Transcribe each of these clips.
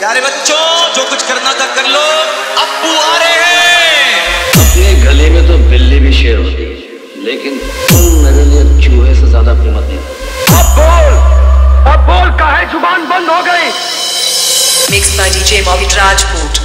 प्यारे बच्चों जो कुछ करना था कर लो। अबू आ रहे हैं। अपने गले में तो बिल्ली भी शेर होती है लेकिन तुम मेरे लिए चूहे से ज़्यादा कीमत नहीं अब बोल अब बोल काहे ज़ुबान बंद हो गई? Mix by DJ Mohit Rajput.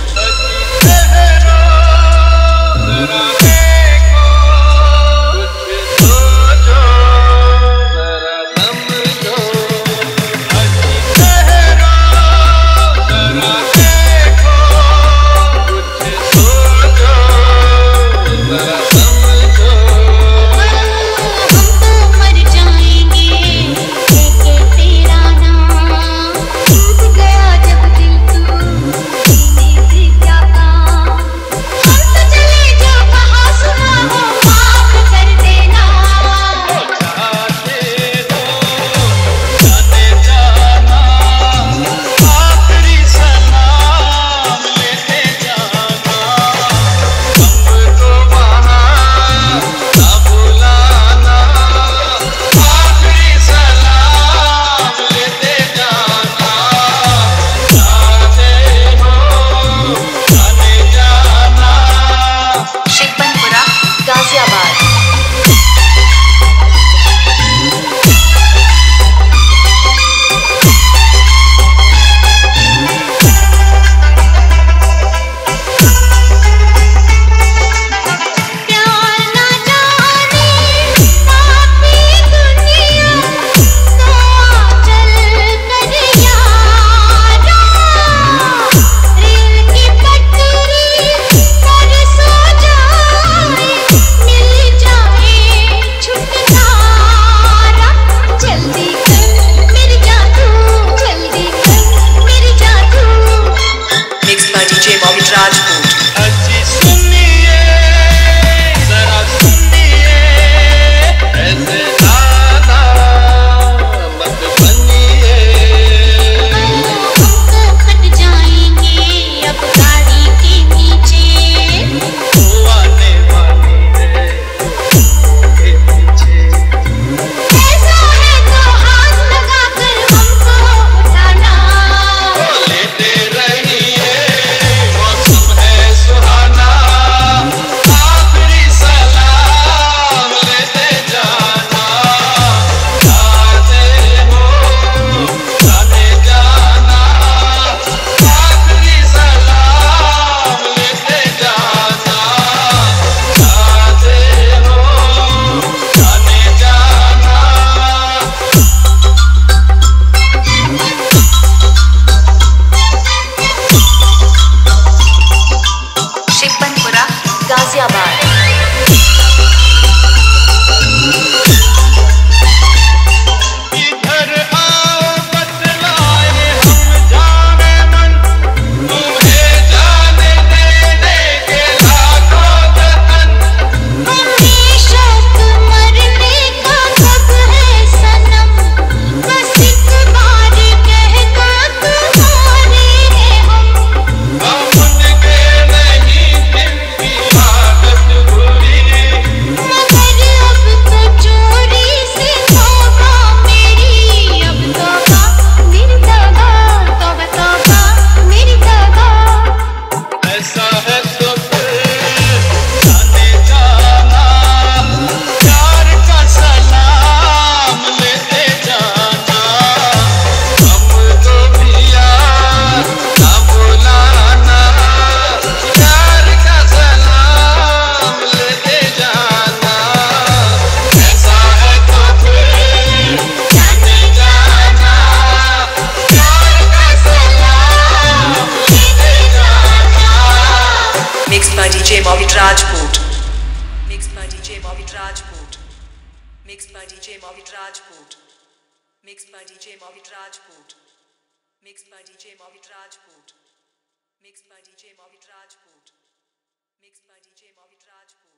DJ Mohit Rajput. Mixed by DJ Mohit Rajput. Mixed by DJ Mohit Rajput. Mixed by DJ Mohit Rajput. Mixed by DJ Mohit Rajput. Mixed by DJ Mohit Rajput. Mixed by DJ Mohit Rajput.